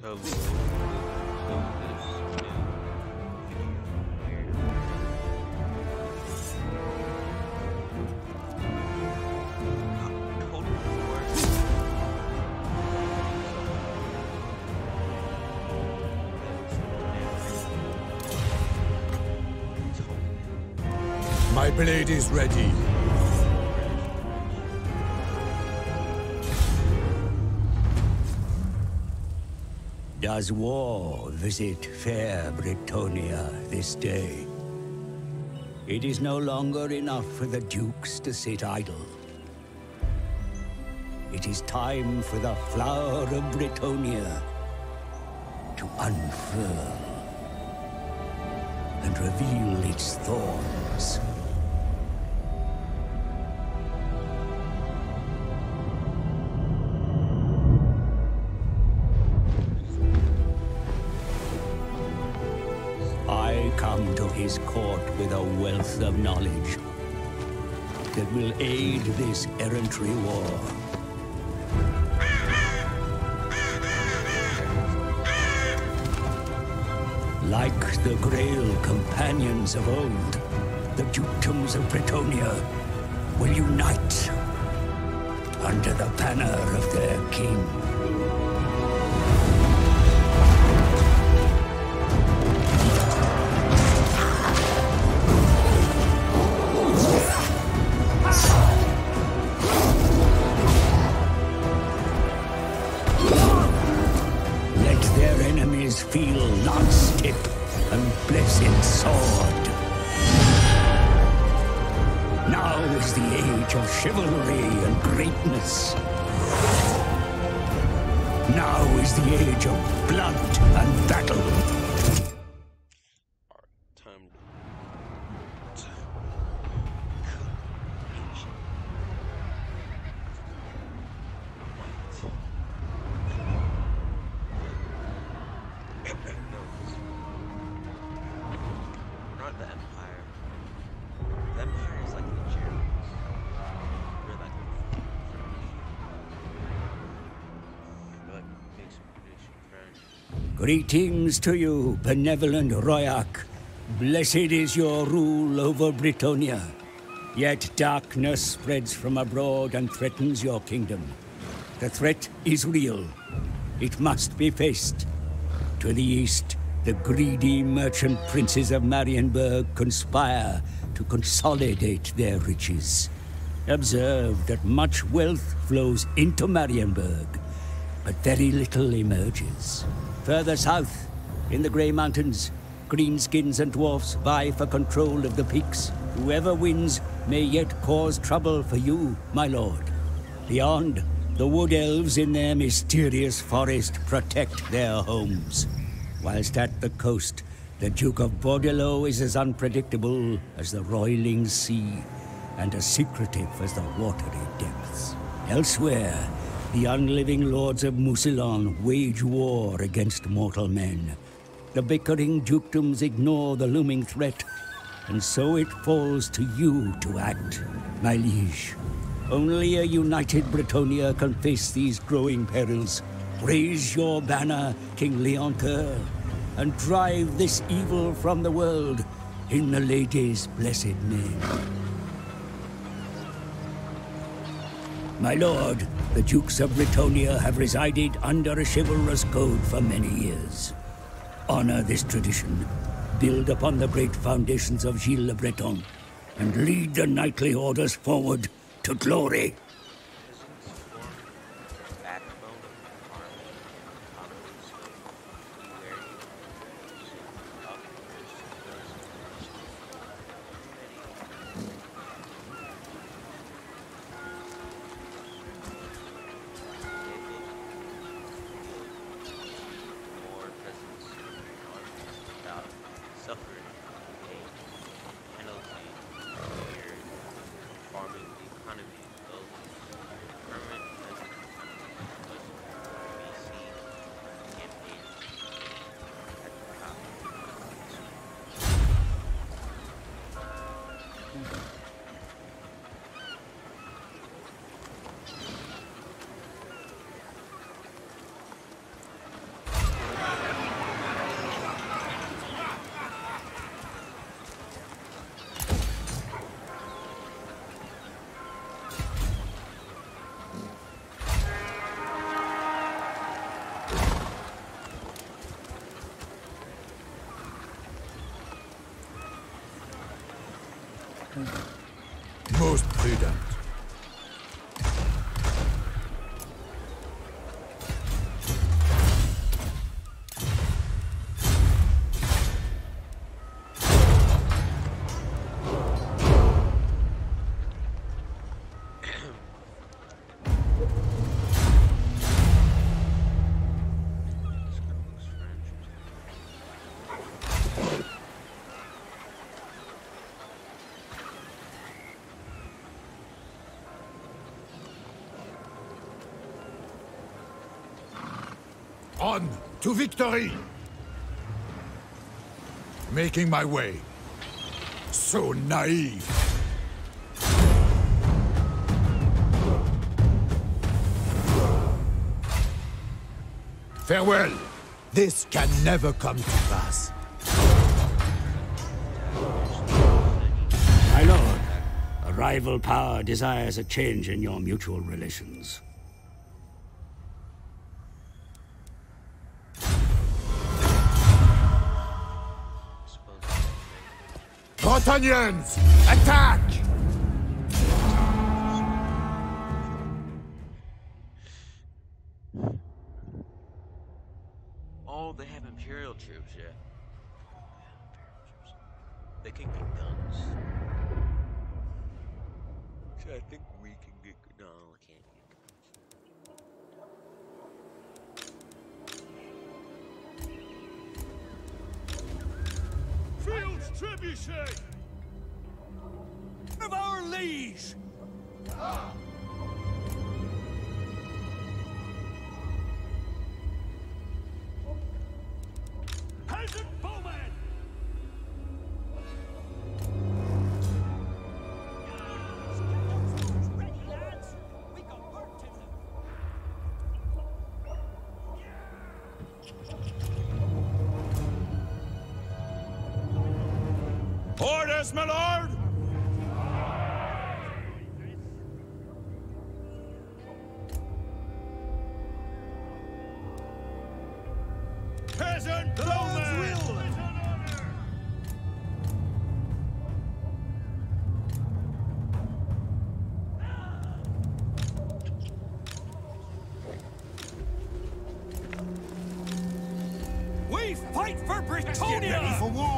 Hello. My blade is ready. Does war visit fair Bretonnia this day? It is no longer enough for the dukes to sit idle. It is time for the flower of Bretonnia to unfurl and reveal its thorns. His court with a wealth of knowledge that will aid this errantry war. Like the Grail companions of old, the dukedoms of Bretonnia will unite under the banner of their king. Now is the age of chivalry and greatness. Now is the age of blood and battle. Greetings to you, benevolent Royak. Blessed is your rule over Bretonnia. Yet darkness spreads from abroad and threatens your kingdom. The threat is real. It must be faced. To the east, the greedy merchant princes of Marienburg conspire to consolidate their riches. Observe that much wealth flows into Marienburg, but very little emerges. Further south, in the Grey Mountains, greenskins and dwarfs vie for control of the peaks. Whoever wins may yet cause trouble for you, my lord. Beyond, the wood elves in their mysterious forest protect their homes. Whilst at the coast, the Duke of Bordeleaux is as unpredictable as the roiling sea and as secretive as the watery depths. Elsewhere, the unliving lords of Mousillon wage war against mortal men. The bickering dukedoms ignore the looming threat, and so it falls to you to act, my liege. Only a united Bretonnia can face these growing perils. Raise your banner, King Leoncoeur, and drive this evil from the world in the lady's blessed name. My lord, the Dukes of Bretonnia have resided under a chivalrous code for many years. Honor this tradition, build upon the great foundations of Gilles le Breton, and lead the knightly orders forward to glory. On to victory! Making my way. So naive. Farewell. This can never come to pass. My lord, a rival power desires a change in your mutual relations. Bretonnians, attack! Oh, they have Imperial troops, yeah. They can get guns. So I think we can Trebuchet! Of our liege! Peasant Orders, my lord! Peasant! We fight for Britannia! for war!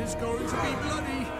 is going to be bloody!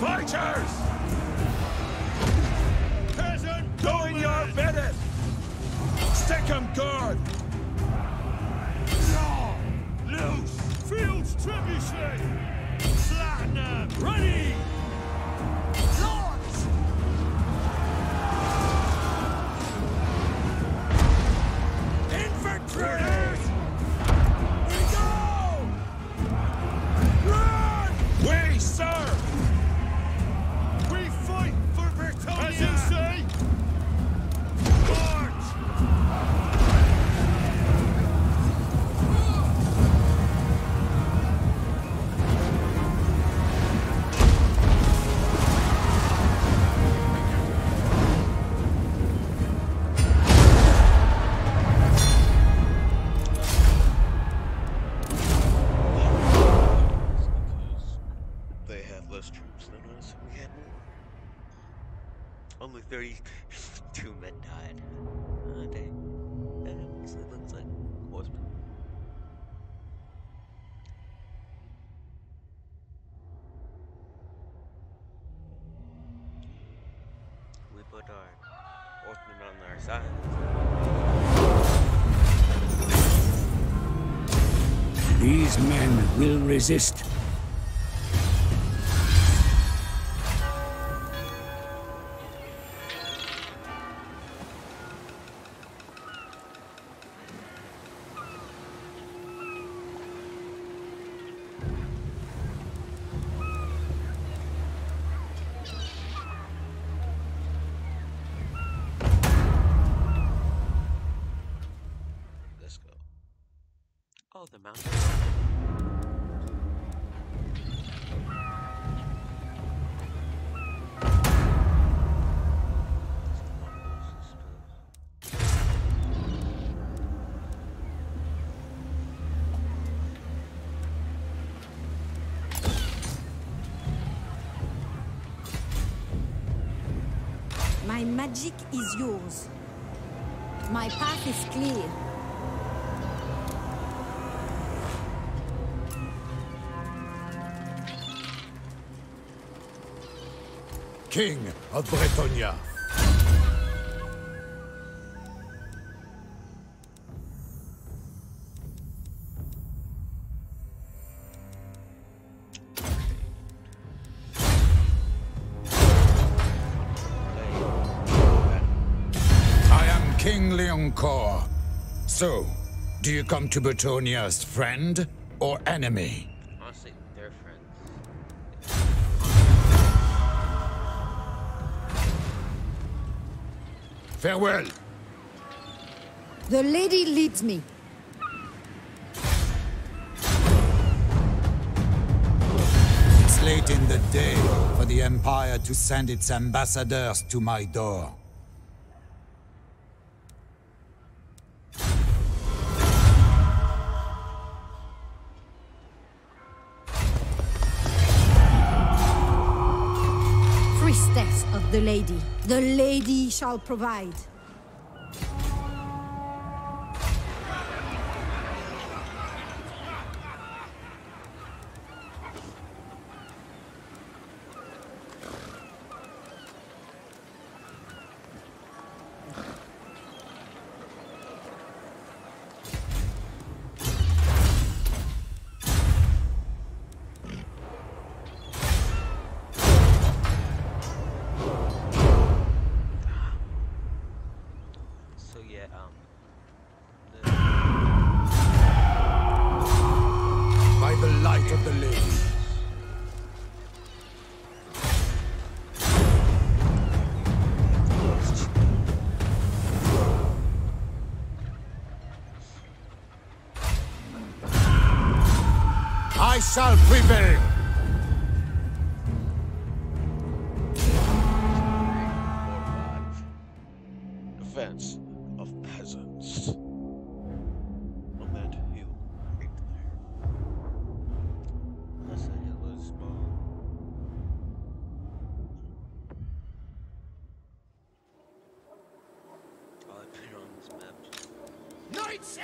Fighters! Peasant, doing your bidding! Stick 'em guard! Law! Loose! Fields trebuchet! Flatten 'em! Ready! Lords! Only 32 men died. Like horsemen. We put our horsemen on our side. These men will resist. Oh, the mountain. My magic is yours. My path is clear. King of Bretonnia! I am King Leoncoeur. So, do you come to Bretonnia as friend or enemy? Farewell! The lady leads me. It's late in the day for the Empire to send its ambassadors to my door. Priestess of the lady. The lady shall provide. Shall prevail! Defense of peasants. Well, that you right it was. I put it on this map. Knights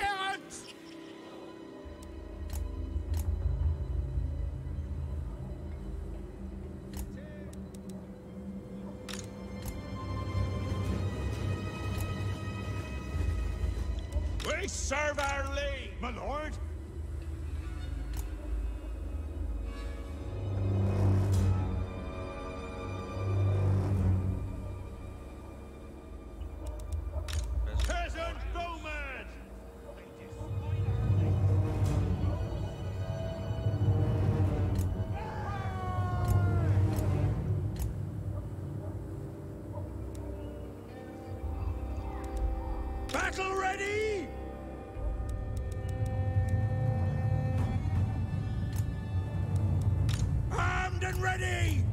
serve our lead, my lord. Ready!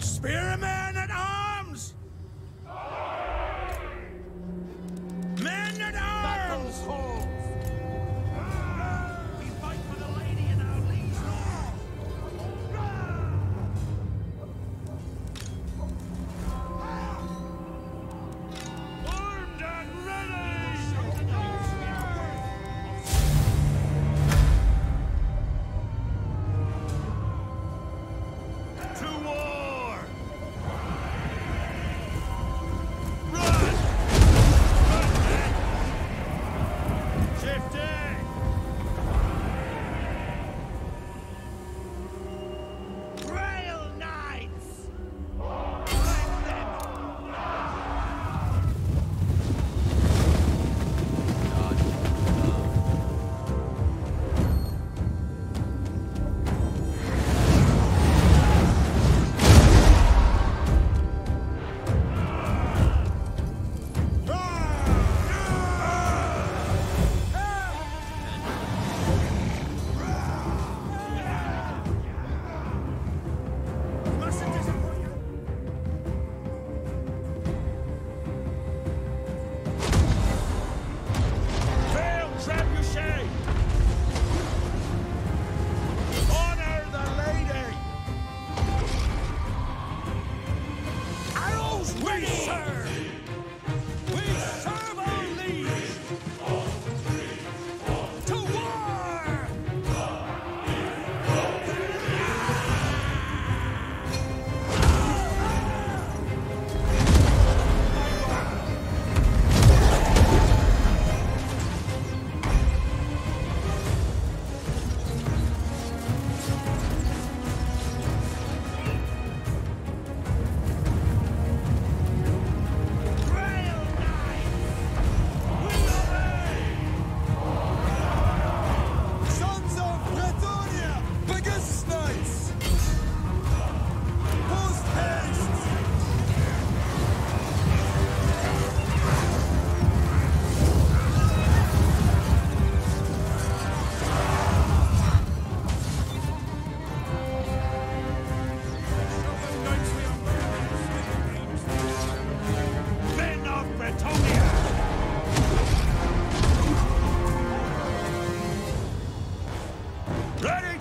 Spearmen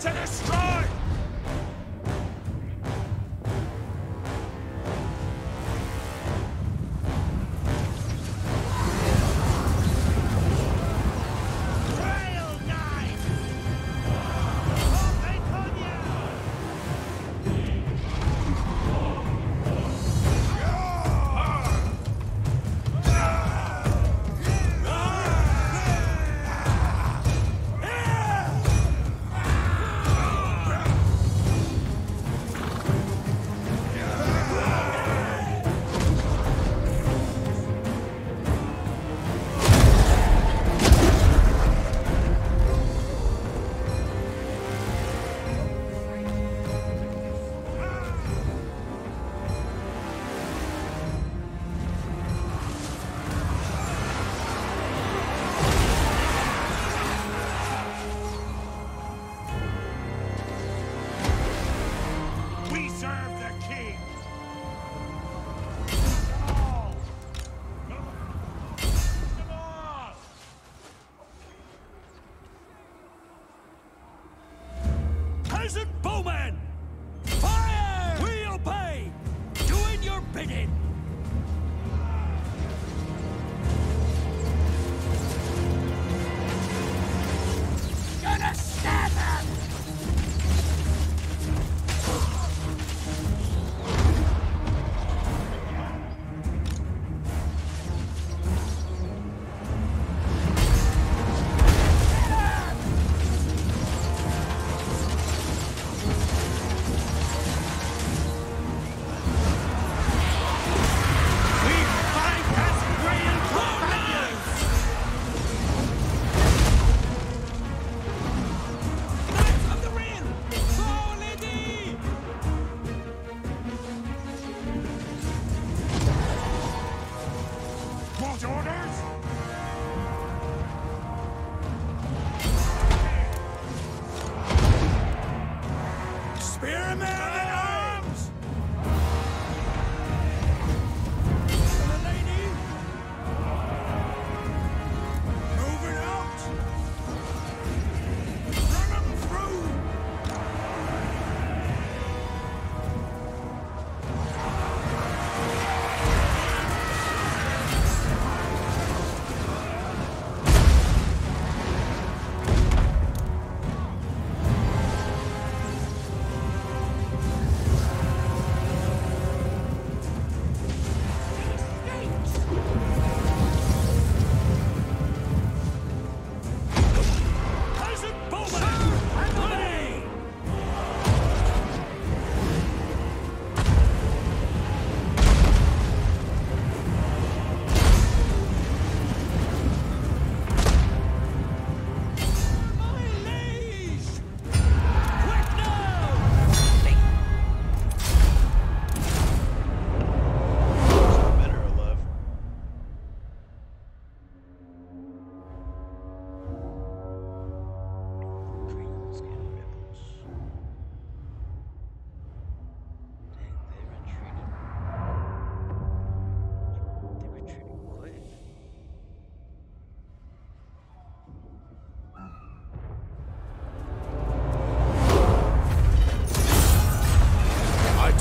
to destroy!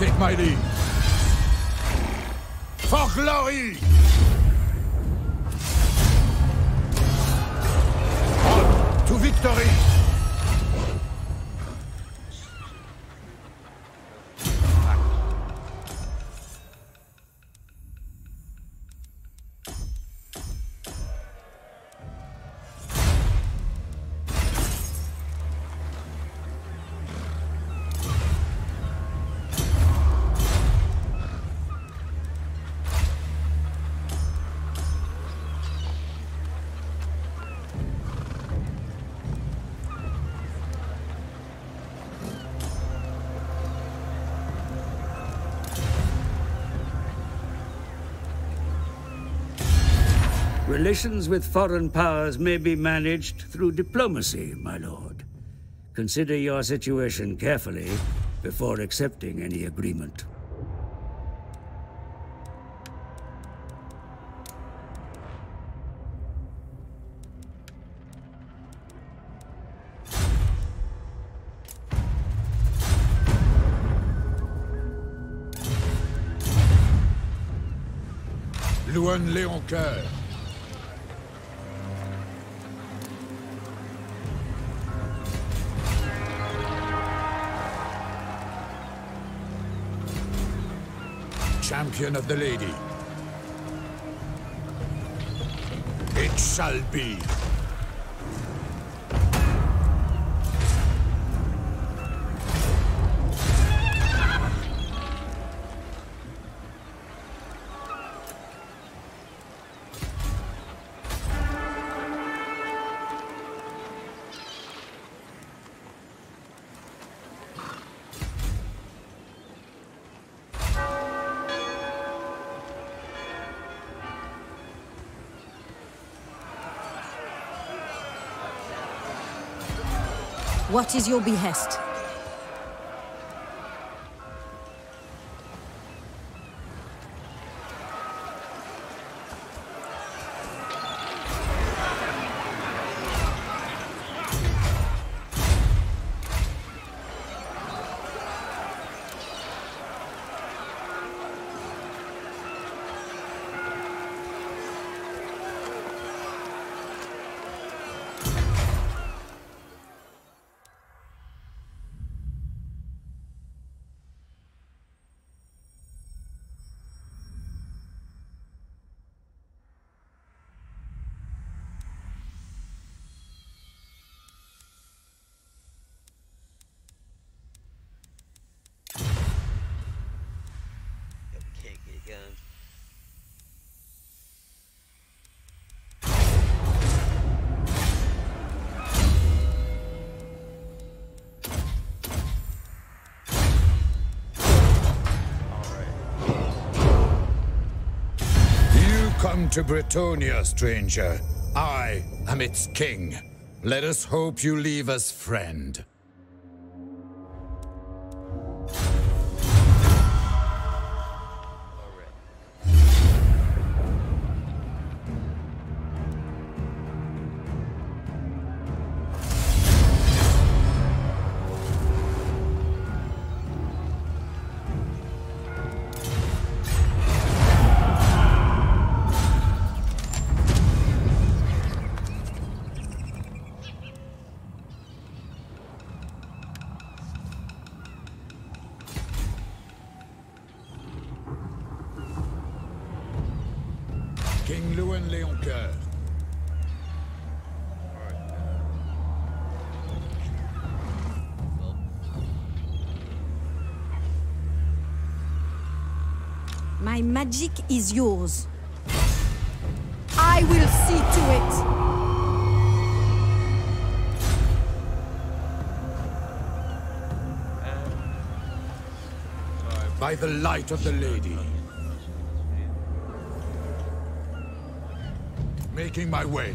Take my leave. For glory! On to victory! Relations with foreign powers may be managed through diplomacy, my lord. Consider your situation carefully before accepting any agreement. Louen Leoncoeur. Champion of the Lady. It shall be. What is your behest? Again. You come to Bretonnia, stranger. I am its king. Let us hope you leave us friend. Magic is yours. I will see to it. Uh, by the light of the lady. Making my way.